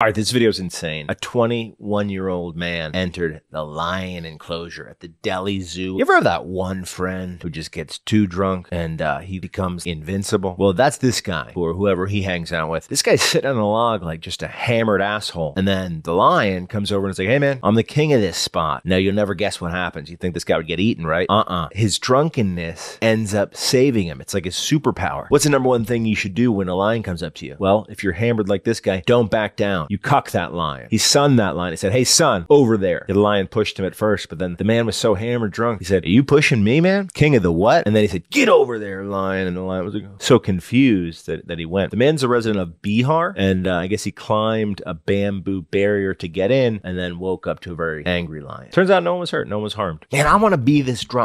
All right, this video is insane. A 21 year old man entered the lion enclosure at the Delhi Zoo. You ever have that one friend who just gets too drunk and uh, he becomes invincible? Well, that's this guy or whoever he hangs out with. This guy's sitting on a log like just a hammered asshole. And then the lion comes over and is like, hey man, I'm the king of this spot. Now you'll never guess what happens. You think this guy would get eaten, right? Uh uh His drunkenness ends up saving him. It's like his superpower. What's the number one thing you should do when a lion comes up to you? Well, if you're hammered like this guy, don't back down. You cuck that lion. He sunned that lion. He said, Hey, son, over there. The lion pushed him at first, but then the man was so hammered drunk. He said, Are you pushing me, man? King of the what? And then he said, Get over there, lion. And the lion was so confused that, that he went. The man's a resident of Bihar, and uh, I guess he climbed a bamboo barrier to get in and then woke up to a very angry lion. Turns out no one was hurt, no one was harmed. Man, I want to be this drunk.